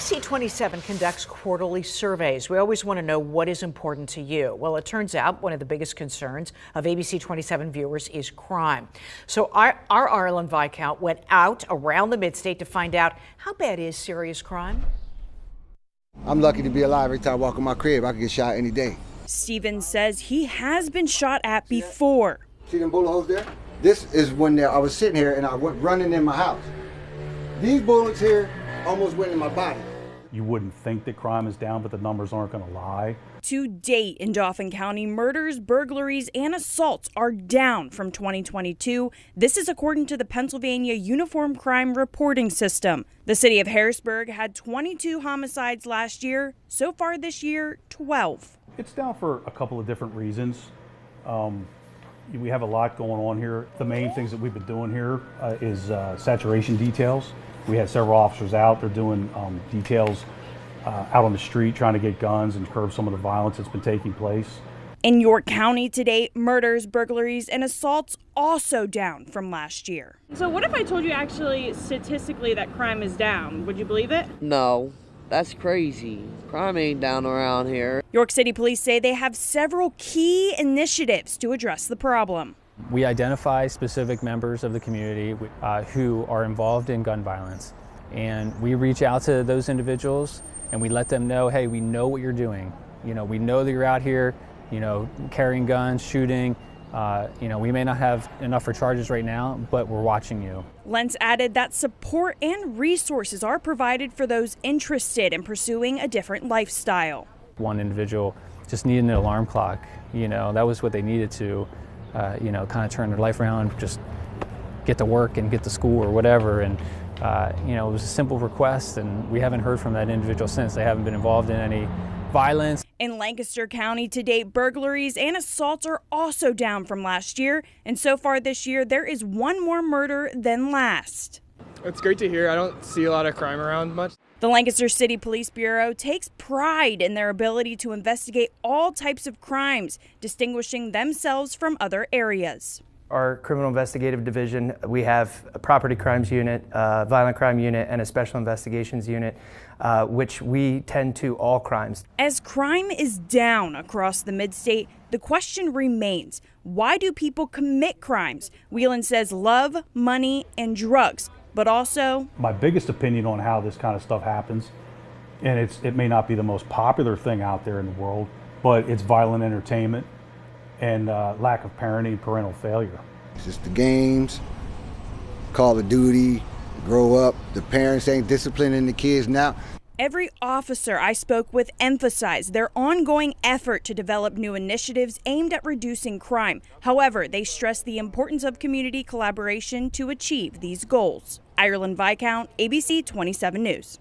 ABC 27 conducts quarterly surveys. We always want to know what is important to you. Well, it turns out one of the biggest concerns of ABC 27 viewers is crime. So our, our Ireland Viscount went out around the midstate to find out how bad is serious crime. I'm lucky to be alive every time I walk in my crib. I could get shot any day. Stevens says he has been shot at before. See them bullet holes there? This is when I was sitting here and I went running in my house. These bullets here almost went in my body. You wouldn't think that crime is down, but the numbers aren't going to lie. To date in Dauphin County, murders, burglaries, and assaults are down from 2022. This is according to the Pennsylvania Uniform Crime Reporting System. The city of Harrisburg had 22 homicides last year. So far this year, 12. It's down for a couple of different reasons. Um, we have a lot going on here. The main things that we've been doing here uh, is uh, saturation details. We had several officers out. They're doing um, details uh, out on the street trying to get guns and curb some of the violence that's been taking place. In York County today, murders, burglaries, and assaults also down from last year. So, what if I told you actually statistically that crime is down? Would you believe it? No, that's crazy. Crime ain't down around here. York City police say they have several key initiatives to address the problem. We identify specific members of the community uh, who are involved in gun violence, and we reach out to those individuals and we let them know, hey, we know what you're doing. You know, we know that you're out here, you know, carrying guns, shooting. Uh, you know, we may not have enough for charges right now, but we're watching you. Lentz added that support and resources are provided for those interested in pursuing a different lifestyle. One individual just needed an alarm clock. You know, that was what they needed to uh, you know, kind of turn their life around, just get to work and get to school or whatever. And, uh, you know, it was a simple request, and we haven't heard from that individual since. They haven't been involved in any violence. In Lancaster County to date, burglaries and assaults are also down from last year. And so far this year, there is one more murder than last. It's great to hear. I don't see a lot of crime around much. The Lancaster City Police Bureau takes pride in their ability to investigate all types of crimes, distinguishing themselves from other areas. Our criminal investigative division, we have a property crimes unit, a violent crime unit, and a special investigations unit, uh, which we tend to all crimes. As crime is down across the midstate, the question remains why do people commit crimes? Whelan says love, money, and drugs but also my biggest opinion on how this kind of stuff happens and it's it may not be the most popular thing out there in the world but it's violent entertainment and uh, lack of parenting parental failure it's just the games call of duty grow up the parents ain't disciplining the kids now Every officer I spoke with emphasized their ongoing effort to develop new initiatives aimed at reducing crime. However, they stressed the importance of community collaboration to achieve these goals. Ireland Viscount, ABC 27 News.